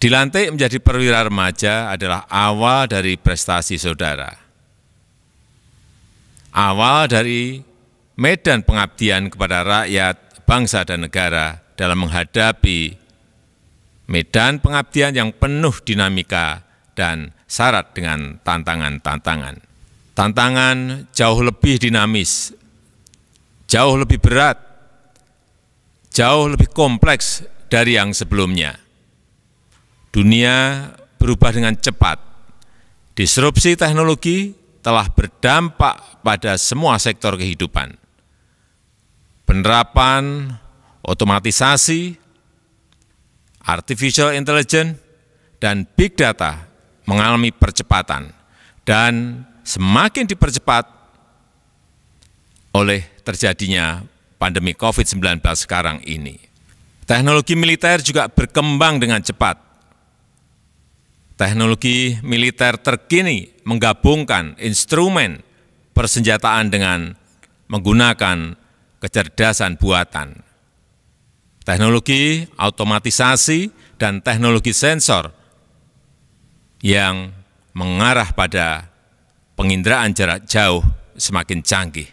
Dilantik menjadi perwira remaja adalah awal dari prestasi saudara. Awal dari medan pengabdian kepada rakyat, bangsa, dan negara dalam menghadapi medan pengabdian yang penuh dinamika dan syarat dengan tantangan-tantangan. Tantangan jauh lebih dinamis, jauh lebih berat, jauh lebih kompleks dari yang sebelumnya. Dunia berubah dengan cepat. Disrupsi teknologi telah berdampak pada semua sektor kehidupan. Penerapan otomatisasi, artificial intelligence, dan big data mengalami percepatan dan semakin dipercepat oleh terjadinya pandemi COVID-19 sekarang ini. Teknologi militer juga berkembang dengan cepat. Teknologi militer terkini menggabungkan instrumen persenjataan dengan menggunakan kecerdasan buatan. Teknologi otomatisasi dan teknologi sensor yang mengarah pada penginderaan jarak jauh semakin canggih.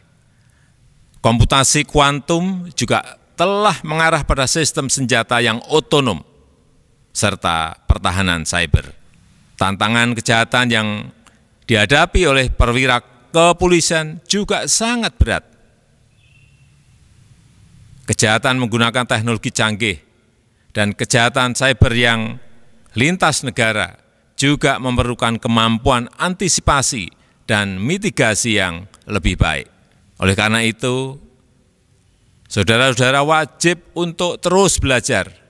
Komputasi kuantum juga telah mengarah pada sistem senjata yang otonom serta pertahanan cyber. Tantangan kejahatan yang dihadapi oleh perwira kepolisian juga sangat berat. Kejahatan menggunakan teknologi canggih dan kejahatan cyber yang lintas negara juga memerlukan kemampuan antisipasi dan mitigasi yang lebih baik. Oleh karena itu, saudara-saudara wajib untuk terus belajar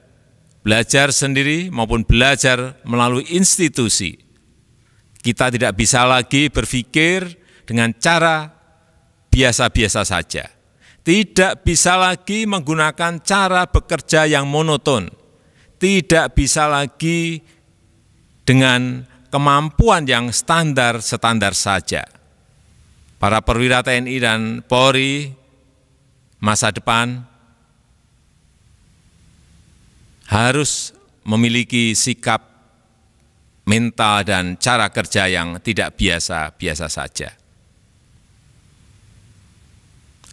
belajar sendiri maupun belajar melalui institusi. Kita tidak bisa lagi berpikir dengan cara biasa-biasa saja. Tidak bisa lagi menggunakan cara bekerja yang monoton. Tidak bisa lagi dengan kemampuan yang standar-standar saja. Para perwira TNI dan Polri masa depan harus memiliki sikap mental dan cara kerja yang tidak biasa-biasa saja.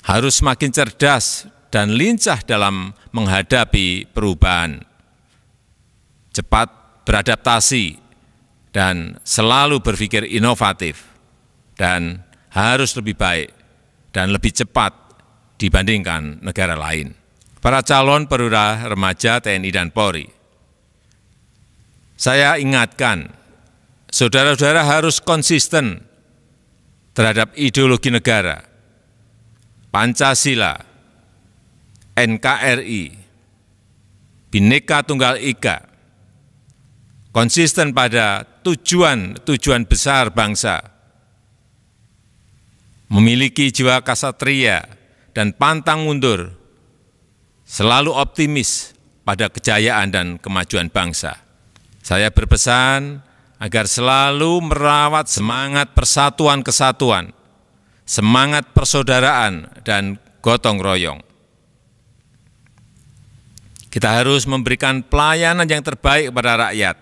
Harus semakin cerdas dan lincah dalam menghadapi perubahan, cepat beradaptasi, dan selalu berpikir inovatif, dan harus lebih baik dan lebih cepat dibandingkan negara lain para calon perwira remaja TNI dan Polri. Saya ingatkan, saudara-saudara harus konsisten terhadap ideologi negara, Pancasila, NKRI, Bhinneka Tunggal Ika, konsisten pada tujuan-tujuan besar bangsa, memiliki jiwa kasatria dan pantang mundur selalu optimis pada kejayaan dan kemajuan bangsa. Saya berpesan agar selalu merawat semangat persatuan kesatuan, semangat persaudaraan, dan gotong royong. Kita harus memberikan pelayanan yang terbaik kepada rakyat,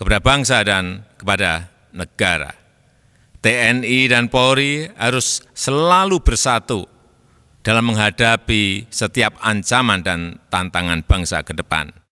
kepada bangsa, dan kepada negara. TNI dan Polri harus selalu bersatu dalam menghadapi setiap ancaman dan tantangan bangsa ke depan.